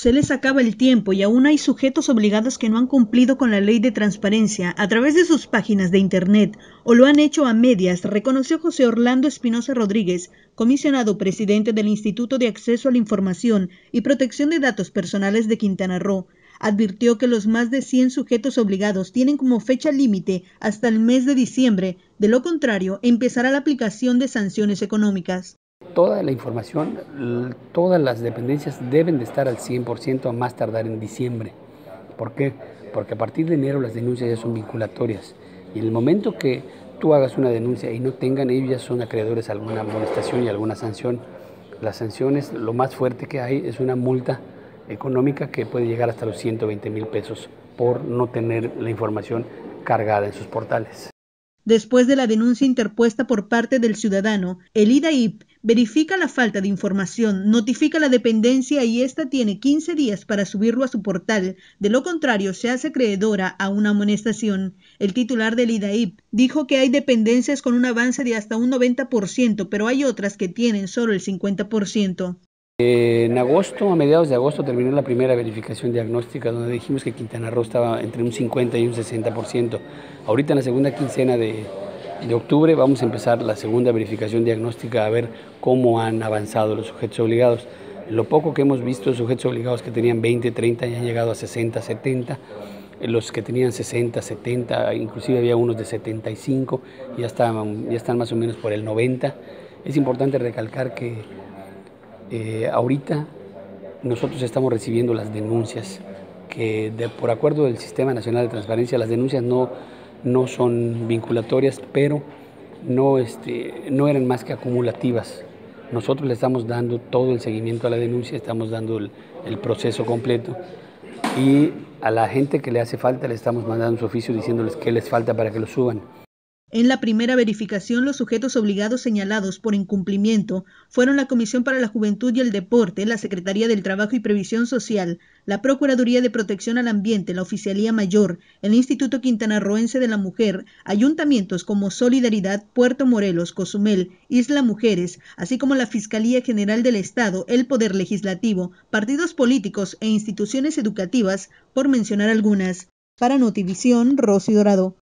Se les acaba el tiempo y aún hay sujetos obligados que no han cumplido con la ley de transparencia a través de sus páginas de Internet o lo han hecho a medias, reconoció José Orlando Espinosa Rodríguez, comisionado presidente del Instituto de Acceso a la Información y Protección de Datos Personales de Quintana Roo. Advirtió que los más de 100 sujetos obligados tienen como fecha límite hasta el mes de diciembre, de lo contrario empezará la aplicación de sanciones económicas toda la información, todas las dependencias deben de estar al 100% a más tardar en diciembre. ¿Por qué? Porque a partir de enero las denuncias ya son vinculatorias. Y en el momento que tú hagas una denuncia y no tengan, ellos ya son acreedores a alguna amonestación y alguna sanción. Las sanciones, lo más fuerte que hay es una multa económica que puede llegar hasta los 120 mil pesos por no tener la información cargada en sus portales. Después de la denuncia interpuesta por parte del ciudadano, el IDAIP verifica la falta de información, notifica la dependencia y ésta tiene 15 días para subirlo a su portal. De lo contrario, se hace acreedora a una amonestación. El titular del IDAIP dijo que hay dependencias con un avance de hasta un 90%, pero hay otras que tienen solo el 50%. En agosto, a mediados de agosto, terminó la primera verificación diagnóstica donde dijimos que Quintana Roo estaba entre un 50 y un 60%. Ahorita en la segunda quincena de, octubre vamos a empezar la segunda verificación diagnóstica a ver cómo han avanzado los sujetos obligados. Lo poco que hemos visto, sujetos obligados que tenían 20, 30 ya han llegado a 60, 70. Los que tenían 60, 70, inclusive había unos de 75, ya están, ya están más o menos por el 90. Es importante recalcar que eh, ahorita nosotros estamos recibiendo las denuncias que por acuerdo del Sistema Nacional de Transparencia las denuncias no, no son vinculatorias, pero no, este, no eran más que acumulativas. Nosotros le estamos dando todo el seguimiento a la denuncia, estamos dando el, el proceso completo y a la gente que le hace falta le estamos mandando su oficio diciéndoles qué les falta para que lo suban. En la primera verificación, los sujetos obligados señalados por incumplimiento fueron la Comisión para la Juventud y el Deporte, la Secretaría del Trabajo y Previsión Social, la Procuraduría de Protección al Ambiente, la Oficialía Mayor, el Instituto Quintanarroense de la Mujer, ayuntamientos como Solidaridad, Puerto Morelos, Cozumel, Isla Mujeres, así como la Fiscalía General del Estado, el Poder Legislativo, partidos políticos e instituciones educativas, por mencionar algunas. Para Notivisión, Rosy Dorado.